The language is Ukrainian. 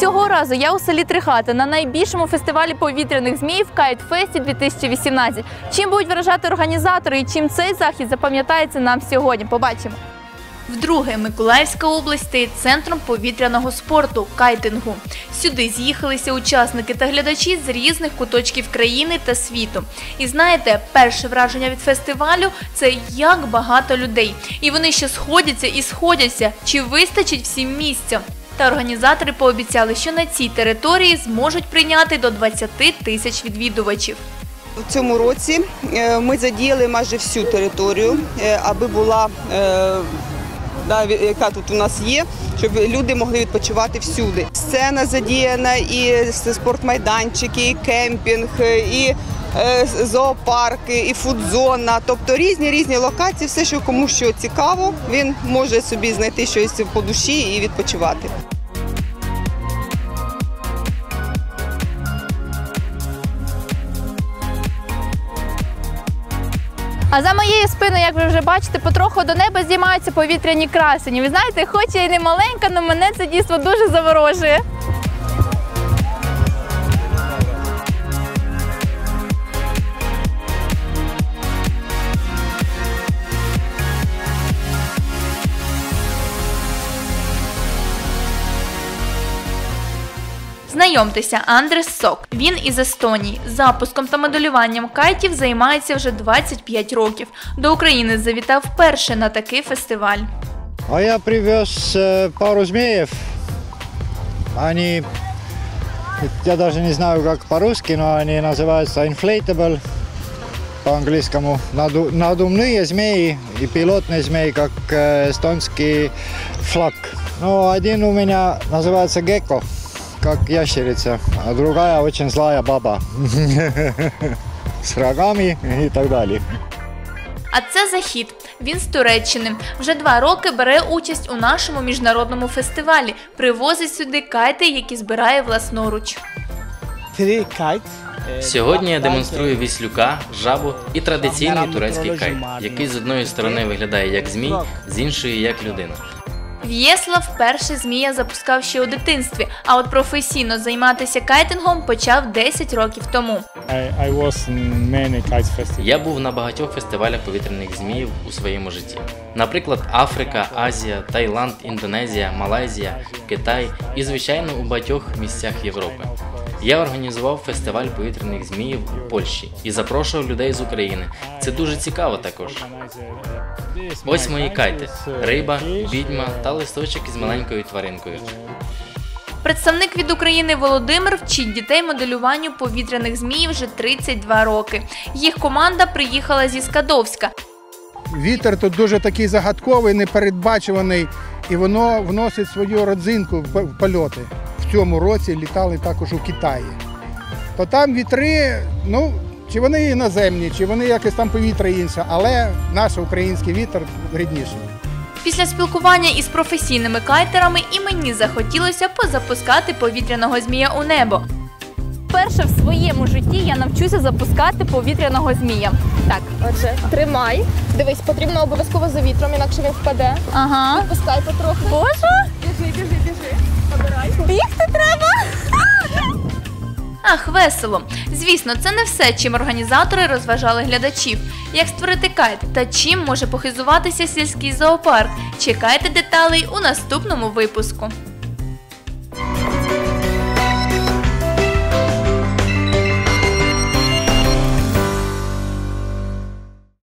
Цього разу я у селі Трихати на найбільшому фестивалі повітряних змій в Кайт Фесті 2018. Чим будуть вражати організатори і чим цей захід запам'ятається нам сьогодні? Побачимо. Вдруге, Миколаївська область стає центром повітряного спорту кайтингу. Сюди з'їхалися учасники та глядачі з різних куточків країни та світу. І знаєте, перше враження від фестивалю це як багато людей. І вони ще сходяться і сходяться, чи вистачить всім місця. Та організатори пообіцяли, що на цій території зможуть прийняти до 20 тисяч відвідувачів. В цьому році е, ми задіяли майже всю територію, е, аби була е, яка тут у нас є, щоб люди могли відпочивати всюди. Сцена задіяна, і спортмайданчики, і кемпінг, і зоопарки, і фудзона. Тобто різні різні локації, все, що кому що цікаво, він може собі знайти щось по душі і відпочивати. А за моєю спиною, як ви вже бачите, потроху до неба здіймаються повітряні красені. Ви знаєте, хоч я і не маленька, але мене це дійство дуже заворожує. Знайомтеся, Андрес Сок. Він із Естонії. Запуском та моделюванням кайтів займається вже 25 років. До України завітав вперше на такий фестиваль. А я привез э, пару змеев. Они, я даже не знаю, как по-русски, но они называются inflatable по-английскому. Наду- надувные змеи и пилотные змеи, как э, эстонский флаг. Ну, один у меня называется гекко, как ящерица, а другая очень злая баба с рогами и так далее. А це захід. Він з Туреччини. Вже два роки бере участь у нашому міжнародному фестивалі. Привозить сюди кайти, які збирає власноруч. Сьогодні я демонструю віслюка, жабу і традиційний турецький кайт, який з одної сторони виглядає як змій, з іншої як людина. В'єслав вперше змія запускав ще у дитинстві, а от професійно займатися кайтингом почав 10 років тому. Я був на багатьох фестивалях повітряних зміїв у своєму житті. Наприклад, Африка, Азія, Таїланд, Індонезія, Малайзія, Китай і, звичайно, у багатьох місцях Європи. Я організував фестиваль повітряних зміїв у Польщі і запрошував людей з України. Це дуже цікаво також. Ось мої кайти: риба, відьма та листочок із маленькою тваринкою. Представник від України Володимир вчить дітей моделюванню повітряних змій вже 32 роки. Їх команда приїхала зі Скадовська. Вітер тут дуже такий загадковий, непередбачуваний, і воно вносить свою родзинку в в польоти. В цьому році літали також у Китаї. То там вітри, ну, чи вони іноземні, чи вони якесь там повітря інше, але наш український вітер рідніший. Після спілкування із професійними кайтерами і мені захотілося позапускати повітряного змія у небо. Перше в своєму житті я навчуся запускати повітряного змія. Так, Отже, тримай. Дивись, потрібно обов'язково за вітром, інакше він впаде. ага. Пускай потроху. Боже, Ах, весело. Звісно, це не все, чим організатори розважали глядачів. Як створити кайт та чим може похизуватися сільський зоопарк. Чекайте деталей у наступному випуску.